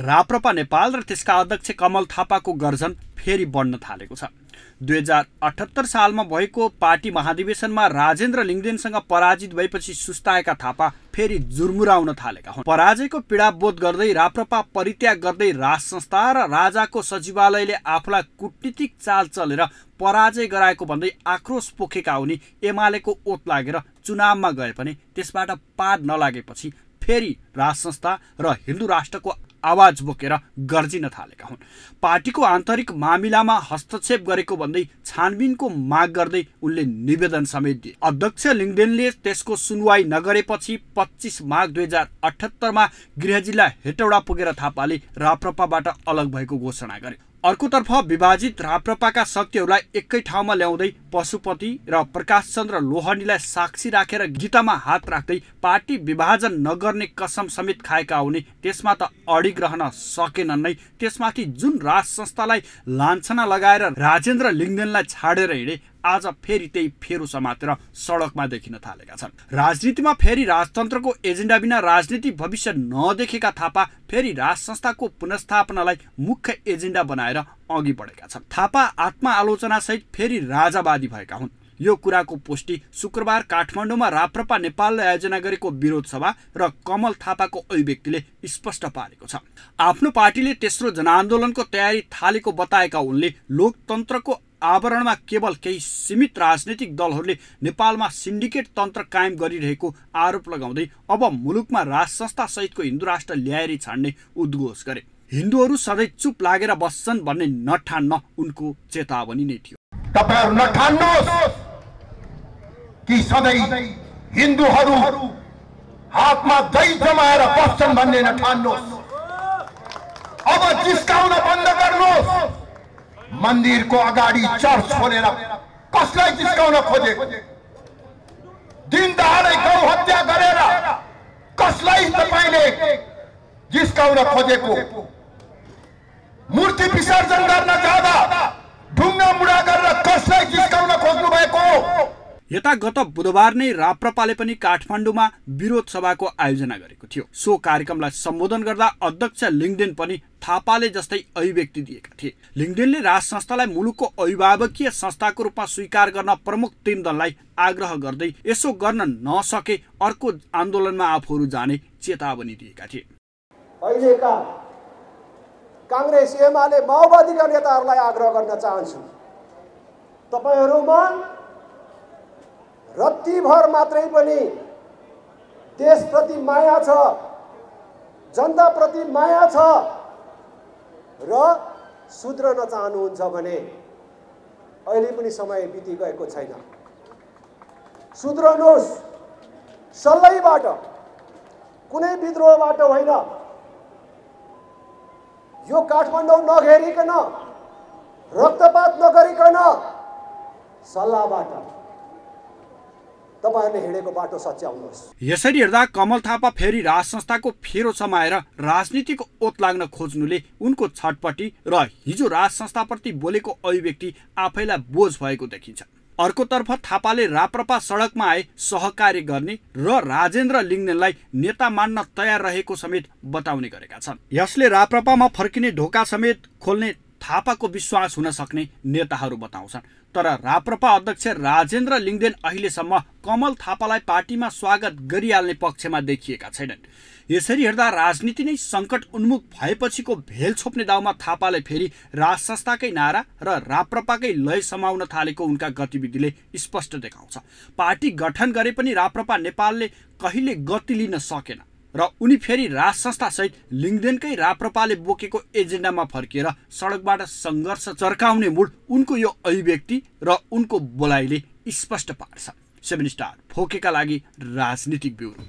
राप्रपा नेपाल र त्यसका अध्यक्ष कमल थापाको गर्जन फेरि बढ्न थालेको छ। दुई हजार अठहत्तर सालमा भएको पार्टी महाधिवेशनमा राजेन्द्र लिङ्गदेनसँग पराजित भएपछि सुस्ताएका थापा फेरि जुर्मुराउन थालेका हुन्। पराजयको पीडा बोध गर्दै राप्रपा परित्याग गर्दै राज संस्था र राजाको सचिवालयले आफूलाई कुटनीतिक चाल चलेर पराजय गराएको भन्दै आक्रोश पोखेका उनी एमालेको ओत लागेर चुनावमा गए पनि त्यसबाट पार नलागेपछि फेरि राज संस्था र हिन्दू राष्ट्रको आवाज बोकेर गर्जिन थालेका हुन्। पार्टीको आन्तरिक मामिलामा हस्तक्षेप गरेको भन्दै छानबिनको माग गर्दै उनले निवेदन समेत दिए। अध्यक्ष लिङ्गदेनले त्यसको सुनवाई नगरेपछि पच्चिस माघ दुई हजार अठहत्तरमा गृह जिल्ला हेटौडा पुगेर थापाले राप्रपाबाट अलग भएको घोषणा गरे। अर्कोतर्फ विभाजित राप्रपाका शक्तिहरूलाई एकै ठाउँमा ल्याउँदै पशुपति र प्रकाश चन्द्र लोहनीलाई साक्षी राखेर गीतामा हात राख्दै पार्टी विभाजन नगर्ने कसम समेत खाएका हुने त्यसमा त अडिग रहन सकेनन् नै। त्यसमाथि जुन राज संस्थालाई लान्छना लगाएर राजेन्द्र लिङ्गदेनलाई छाडेर हिँडे आज फेरि त्यही फेरो समातेर सडकमा देखिन थालेका छन्। राजनीतिमा फेरि राजतन्त्रको एजेन्डा बिना राजनीति भविष्य नदेखेका थापा फेरि राज संस्थाको पुनस्थापनालाई मुख्य एजेन्डा बनाएर अघि बढेका छन्। थापा आत्मआलोचनासहित फेरि राजावादी भएका हुन्। यो कुराको पुष्टि शुक्रबार काठमाडौँमा राप्रपा नेपालले आयोजना गरेको विरोध सभा र कमल थापाको अभिव्यक्तिले स्पष्ट पारेको छ। आफ्नो पार्टीले तेस्रो जनआन्दोलनको तयारी थालेको बताएका उनले लोकतन्त्रको आवरणमा केवल केही सीमित राजनैतिक दलहरूले नेपालमा सिन्डिकेट तन्त्र कायम गरिरहेको आरोप लगाउँदै अब मुलुकमा राज संस्था सहितको हिन्दू राष्ट्र ल्याएरै छाड्ने उद्घोष गरे। हिन्दूहरू सधैँ चुप लागेर बस्छन् भन्ने नठान्न उनको चेतावनी नै थियो। तपाईँहरू नठान्नुहोस् कि सधैँ हिन्दूहरू हातमा दही बस्छन् भन्ने नठान्नुहोस्। अब जिस्काउन बन्द गर्नुहोस्। मन्दिरको अगाडि चर्च खोलेर कसलाई जिस्काउन खोजे दिन दहाडै गौ हत्या गरेर कसलाई तपाईँले जिस्काउन खोजेको मूर्ति विसर्जन गर्न जाँदा ढुङ्गा मुडा गरेर कसलाई जिस्काउन खोज्नु भएको यता गत बुधबार नै राप्रपाले पनि काठमाडौँमा विरोध सभाको आयोजना गरेको थियो। सो कार्यक्रमलाई सम्बोधन गर्दा अध्यक्ष लिङ्गदेन पनि थापाले जस्तै अभिव्यक्ति दिएका थिए। लिङ्गदेनले राज संस्थालाई मुलुकको अभिभावकीय संस्थाको रूपमा स्वीकार गर्न प्रमुख तीन दललाई आग्रह गर्दै यसो गर्न नसके अर्को आन्दोलनमा आफूहरू जाने चेतावनी दिएका थिए। अहिलेका काङ्ग्रेस एमाले माओवादीका नेताहरूलाई आग्रह गर्न चाहन्छु। तपाईँहरूमा रत्तिभर मात्रै पनि देशप्रति माया छ जनताप्रति माया छ र सुध्रन चाहनुहुन्छ भने अहिले पनि समय बितिगएको छैन। सुध्रनुहोस्। सल्लैबाट कुनै विद्रोहबाट होइन। यो काठमाडौँ नघेरिकन रक्तपात नगरिकन सल्लाहबाट तपाईँहरूले हिँडेको बाटो सच्याउनुहोस् यसरी हेर्दा कमल थापा फेरि राज संस्थाको फेरो समाएर राजनीतिको ओत लाग्न खोज्नुले उनको छटपट्टि र हिजो राज संस्थाप्रति बोलेको अभिव्यक्ति आफैलाई बोझ भएको देखिन्छ। अर्कोतर्फ थापाले राप्रपा सडकमा आए सहकार्य गर्ने र राजेन्द्र लिङ्गदेनलाई नेता मान्न तयार रहेको समेत बताउने गरेका छन्। यसले राप्रपामा फर्किने ढोका समेत खोल्ने थापाको विश्वास हुन सक्ने नेताहरू बताउँछन्। तर राप्रपा अध्यक्ष राजेन्द्र लिङ्गदेन अहिलेसम्म कमल थापालाई पार्टीमा स्वागत गरिहाल्ने पक्षमा देखिएका छैनन्। यसरी हेर्दा राजनीति नै सङ्कट उन्मुख भएपछिको भेल छोप्ने दाउमा थापाले फेरि राज संस्थाकै नारा र राप्रपाकै लय समाउन थालेको उनका गतिविधिले स्पष्ट देखाउँछ। पार्टी गठन गरे पनि राप्रपा नेपालले कहिले गति लिन सकेन। र उनी फेरि राज संस्थासहित लिङ्गदेनकै राप्रपाले बोकेको एजेन्डामा फर्किएर सडकबाट सङ्घर्ष चर्काउने मुड उनको यो अभिव्यक्ति र उनको बोलाइले स्पष्ट पार्छ। सेभेन स्टार फोकेका लागि राजनीतिक ब्युरो।